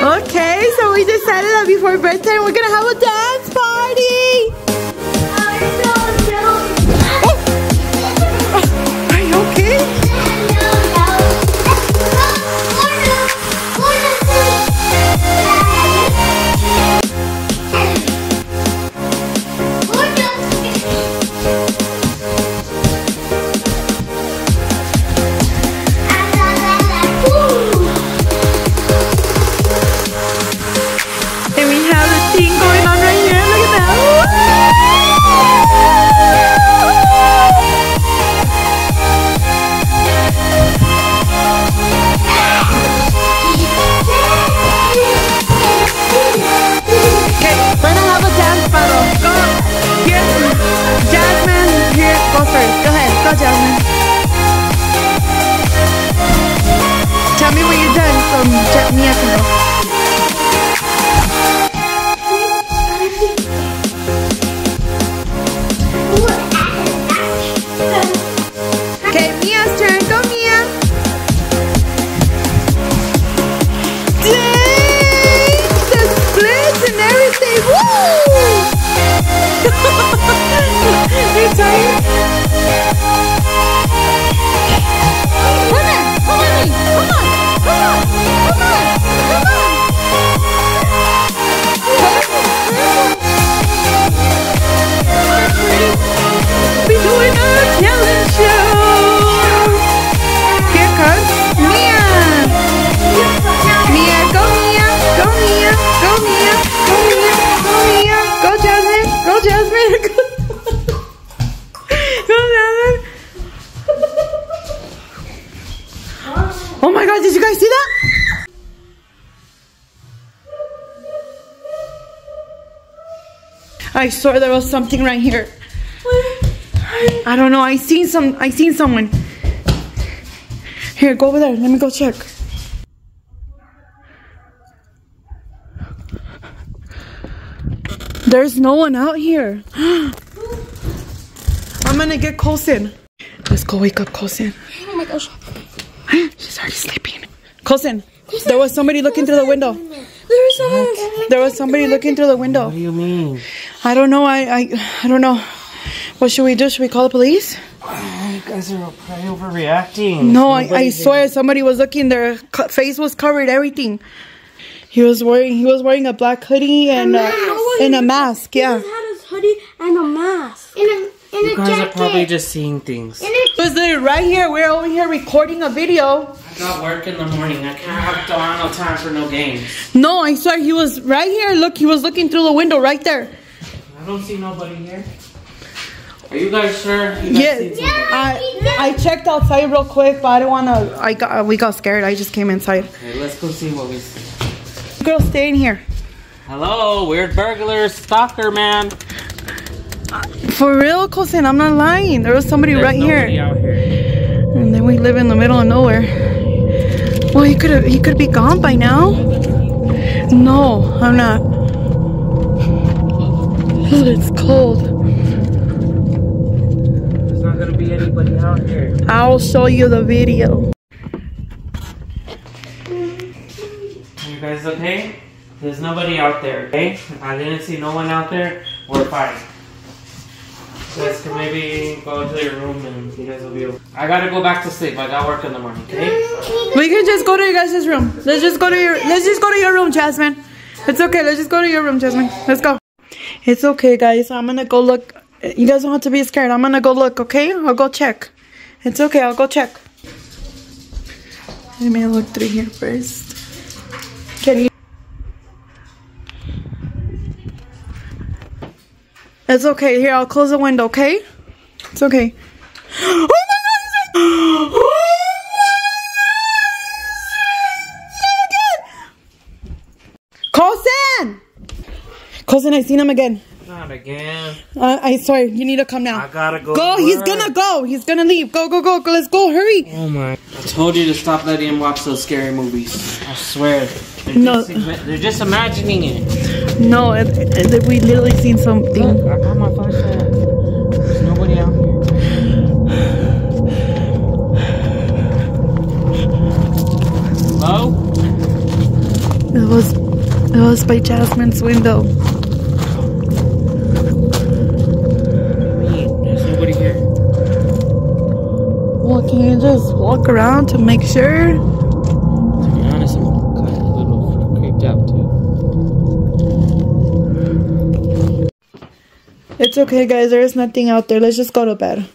Okay, so we decided that before bedtime we're gonna have a dance party. Here, go ahead. Go, Jasmine. Tell me when you're done so Mia can go. Did you guys see that? I swear there was something right here. I don't know. I seen some. I seen someone. Here, go over there. Let me go check. There's no one out here. I'm gonna get Colson. Let's go wake up Colson. Oh my gosh. She's already sleeping. Colson, there was somebody looking through the window. There is someone. There was somebody looking through the window. What do you mean? I don't know. I I, I don't know. What should we do? Should we call the police? You guys are probably overreacting. No, I, I Nobody's swear somebody was looking. Their face was covered. Everything. He was wearing. He was wearing a black hoodie and uh, and a mask. Yeah. He had his hoodie and a mask. In a, in You a guys are probably just seeing things. In a It was literally right here. We're over here recording a video. I got work in the morning. I can't have don't have no time for no games. No, I swear he was right here. Look, he was looking through the window right there. I don't see nobody here. Are you guys sure? You guys Yeah. I I checked outside real quick, but I didn't wanna. I got we got scared. I just came inside. Okay, let's go see what we see. Girl, stay in here. Hello, weird burglar, stalker man. For real, Colson, I'm not lying. There was somebody There's right here, here. and then we live in the middle of nowhere. Well, he could have. He could be gone by now. No, I'm not. It's cold. There's not gonna be anybody out here. I'll show you the video. You guys okay? There's nobody out there, okay? I didn't see no one out there. We're fine. Guys can maybe go to your room and you guys will be okay. I gotta go back to sleep. I got work in the morning, okay? We can just go to your guys' room. Let's just go to your. Let's just go to your room, Jasmine. It's okay. Let's just go to your room, Jasmine. Let's go. It's okay, guys. I'm gonna go look. You guys don't have to be scared. I'm gonna go look. Okay? I'll go check. It's okay. I'll go check. Let me look through here first. Can you? It's okay. Here, I'll close the window. Okay? It's okay. Oh my God! he's like- Oh Colson! Colson, I seen him again. Not again. Uh, I sorry, you need to come now. I gotta go. Go, to he's work. gonna go. He's gonna leave. Go, go, go, go. Let's go. Hurry. Oh my. I told you to stop letting him watch those scary movies. I swear. They're, No. just, they're just imagining it. No, it, it, we literally seen something. Look, I got my flashlight. There's nobody out here. Hello? It was it was by Jasmine's window. There's nobody here. Well, can you just walk around to make sure? To be honest, I'm kind of a little creeped out too. It's okay, guys. There is nothing out there. Let's just go to bed.